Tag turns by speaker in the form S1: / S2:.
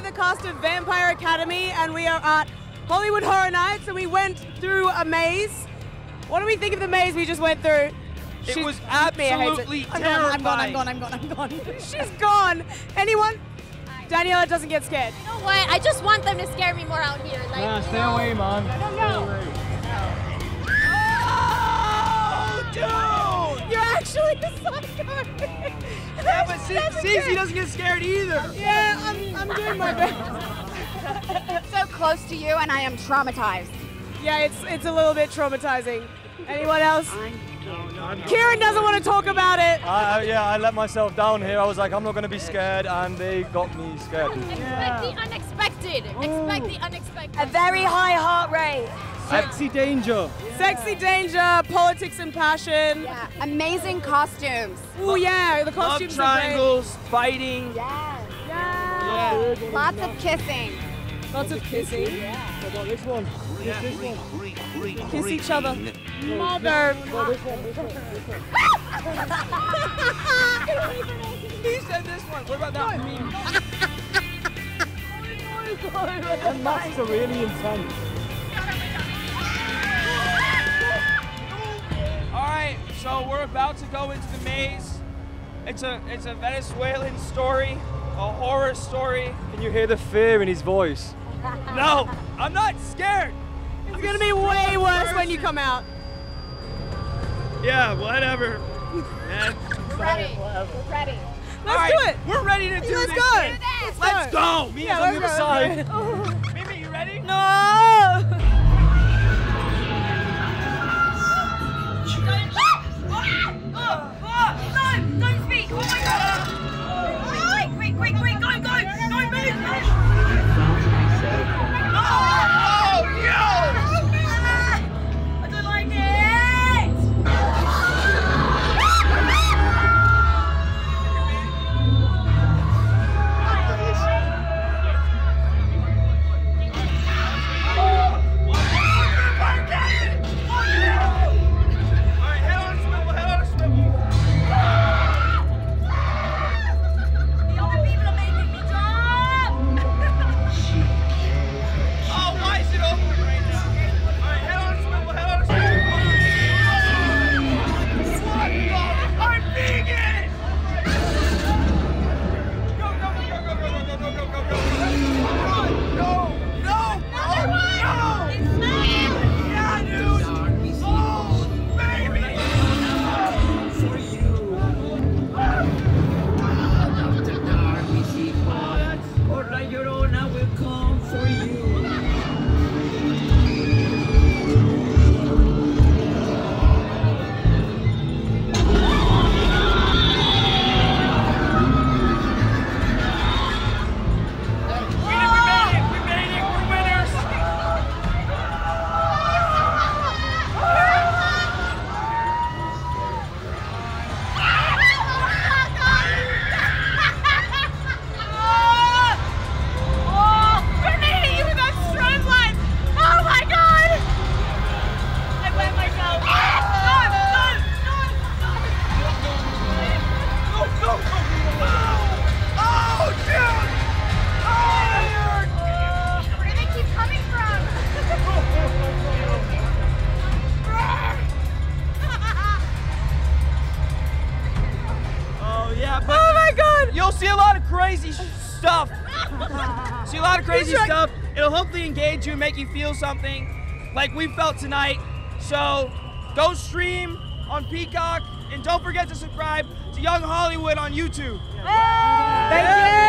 S1: We're the cast of Vampire Academy, and we are at Halloween Horror Nights, and we went through a maze. What do we think of the maze we just went through?
S2: It
S1: She's-
S2: was
S1: me, I hate it.
S2: absolutely
S1: I'm gone, I'm gone, I'm gone, I'm gone, I'm gone. She's gone. Anyone? Daniela doesn't get scared.
S3: You know what? I just want them to scare me more out here. Like, you know,
S4: man.
S2: Oh, Sisi doesn't get scared either.
S1: Yeah, I'm, I'm doing my best.
S5: so close to you, and I am traumatized.
S1: Yeah, it's it's a little bit traumatizing. Anyone else? Kieron doesn't want to talk about it.
S4: I, I- yeah, I let myself down here. I was like, I'm not going to be scared, and they got me scared.
S3: expect the unexpected. Expect the unexpected.
S5: A very high heart rate.
S4: Sexy danger.
S1: Sexy danger, politics and passion.
S5: Yeah. Amazing costumes.
S1: Oh yeah, the
S2: Love
S1: costumes are great.
S2: triangles, fighting.
S5: Yes.
S1: Yeah.
S5: Lots of kissing.
S1: Lots of kissing.
S4: What about this one? Kiss this one.
S1: Kiss each other. Mother.
S2: He said this one. What about that meme?
S4: The masks are really intense.
S2: About to go into the maze. It's a it's a Venezuelan story, a horror story.
S4: Can you hear the fear in his voice?
S2: No, I'm not scared.
S1: It's gonna be way worse when you come out.
S2: Yeah, whatever. Man.
S5: Ready. We're ready.
S1: Let's
S2: All right,
S1: do it.
S2: We're ready to do
S1: Let's
S2: this.
S1: go.
S2: thing. Let's go. Me
S1: Yeah,
S2: on the other side. Mimi, you ready?
S1: No.
S2: 아! See a lot of crazy stuff. see a lot of crazy stuff. It'll hopefully engage you and make you feel something like we felt tonight. So go stream on Peacock and don't forget to subscribe to Young Hollywood on YouTube.
S1: Hey!